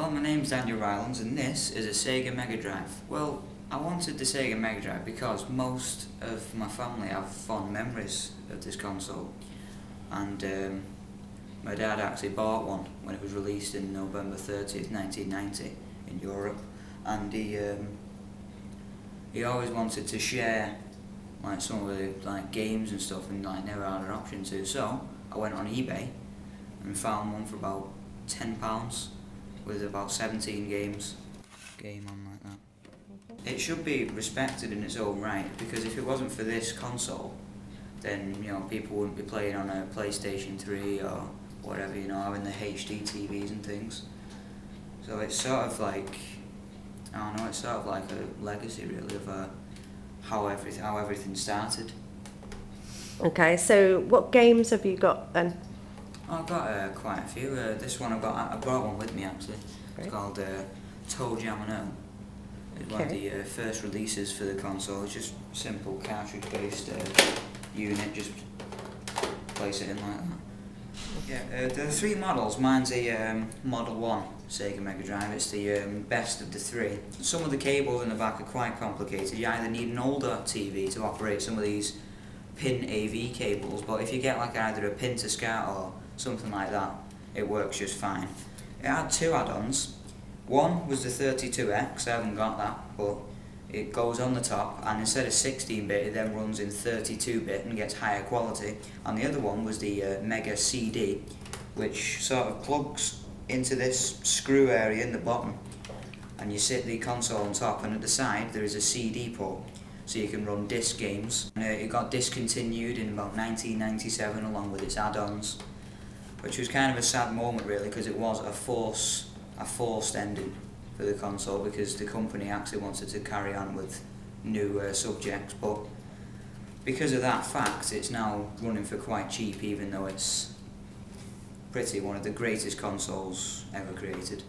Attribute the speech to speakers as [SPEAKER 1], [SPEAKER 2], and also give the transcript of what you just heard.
[SPEAKER 1] Well, my name's Daniel Rylands and this is a Sega Mega Drive. Well, I wanted the Sega Mega Drive because most of my family have fond memories of this console. And um, my dad actually bought one when it was released in November 30th, 1990 in Europe. And he, um, he always wanted to share like some of the like games and stuff and like never had an option to. So I went on eBay and found one for about ten pounds with about seventeen games. Game on like that. It should be respected in its own right because if it wasn't for this console, then you know people wouldn't be playing on a PlayStation 3 or whatever you know having the HD TVs and things. So it's sort of like I don't know. It's sort of like a legacy really of uh, how everything how everything started.
[SPEAKER 2] Okay, so what games have you got then?
[SPEAKER 1] I've got uh, quite a few. Uh, this one I've got. I brought one with me actually.
[SPEAKER 2] Great.
[SPEAKER 1] It's called uh, ToeJam and Earl. It's one of the uh, first releases for the console. It's just simple cartridge-based uh, unit. Just place it in like that. Yeah, uh, there are three models. Mine's a um, Model 1 Sega Mega Drive. It's the um, best of the three. Some of the cables in the back are quite complicated. You either need an older TV to operate some of these pin AV cables, but if you get like either a pin to SCART or something like that, it works just fine. It had two add-ons. One was the 32X, I haven't got that, but it goes on the top and instead of 16-bit it then runs in 32-bit and gets higher quality. And the other one was the uh, Mega CD, which sort of plugs into this screw area in the bottom and you sit the console on top and at the side there is a CD port so you can run disc games. And, uh, it got discontinued in about 1997 along with its add-ons, which was kind of a sad moment really because it was a force a forced ending for the console because the company actually wanted to carry on with new uh, subjects but because of that fact it's now running for quite cheap even though it's pretty one of the greatest consoles ever created.